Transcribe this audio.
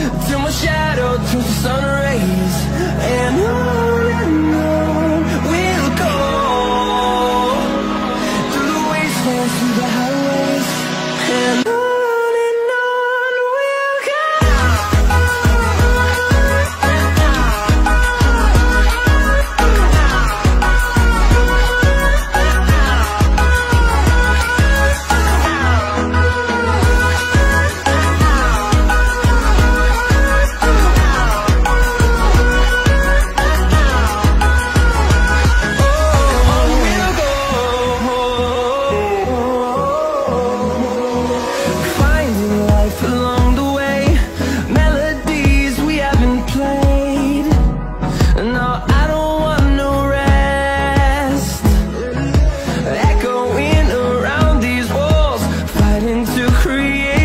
Till my shadow turns to sun rays And on create